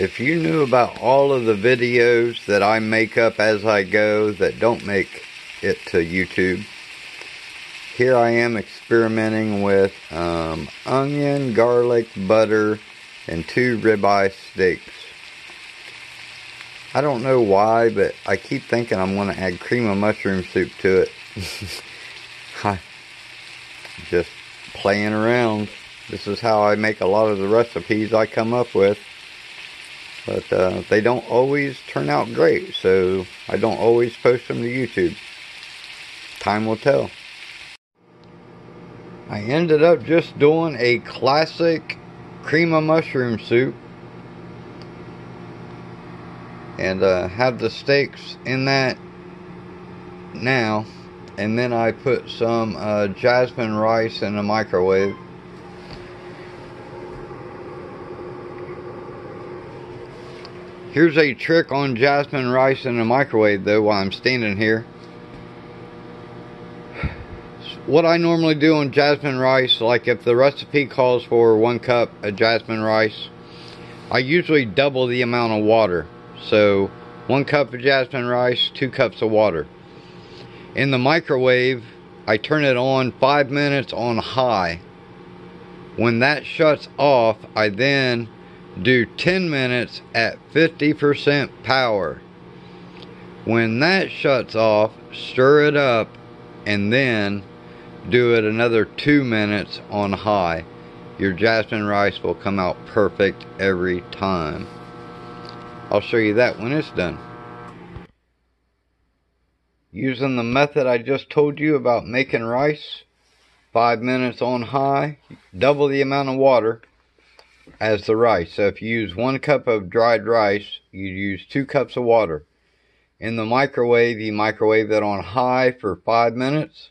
If you knew about all of the videos that I make up as I go that don't make it to YouTube, here I am experimenting with um, onion, garlic, butter, and two ribeye steaks. I don't know why, but I keep thinking I'm going to add cream of mushroom soup to it. Just playing around. This is how I make a lot of the recipes I come up with. But uh, they don't always turn out great, so I don't always post them to YouTube. Time will tell. I ended up just doing a classic cream of mushroom soup. And uh, have the steaks in that now. And then I put some uh, jasmine rice in the microwave. Here's a trick on jasmine rice in the microwave though while I'm standing here. What I normally do on jasmine rice, like if the recipe calls for one cup of jasmine rice, I usually double the amount of water. So one cup of jasmine rice, two cups of water. In the microwave, I turn it on five minutes on high. When that shuts off, I then do 10 minutes at 50% power. When that shuts off, stir it up and then do it another two minutes on high. Your jasmine rice will come out perfect every time. I'll show you that when it's done. Using the method I just told you about making rice, five minutes on high, double the amount of water, as the rice. So if you use one cup of dried rice, you use two cups of water. In the microwave, you microwave that on high for five minutes.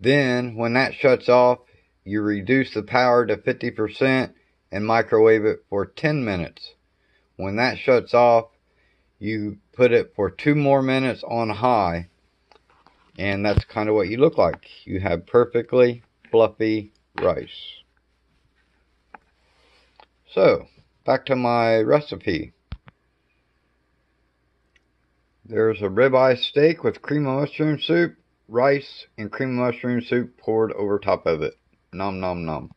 Then, when that shuts off, you reduce the power to 50% and microwave it for 10 minutes. When that shuts off, you put it for two more minutes on high. And that's kind of what you look like. You have perfectly fluffy rice. So, back to my recipe. There's a ribeye steak with cream of mushroom soup, rice, and cream of mushroom soup poured over top of it. Nom nom nom.